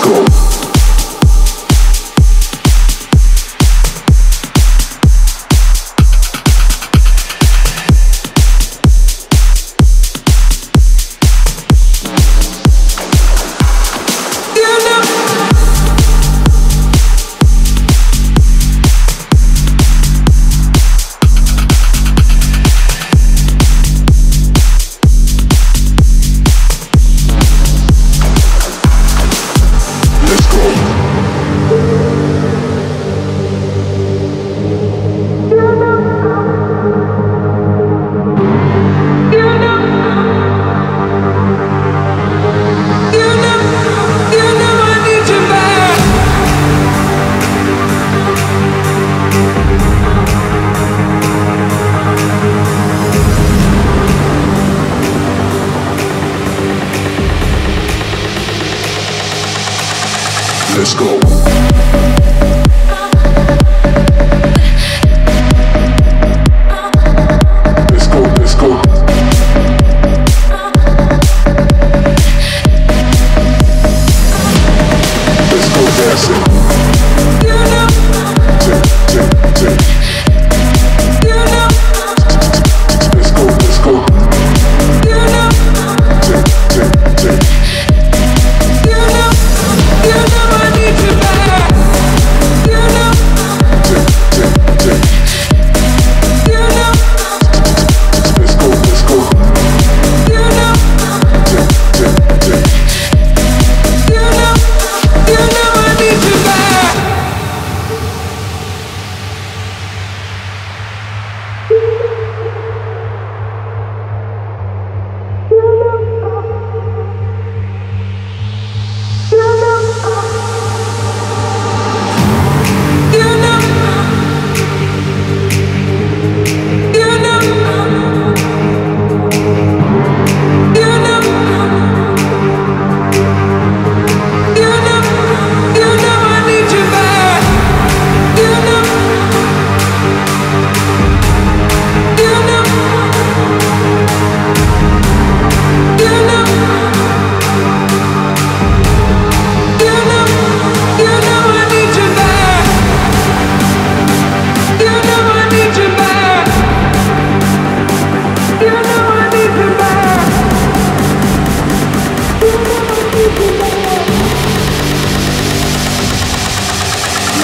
Let's Let's go.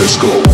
Let's go.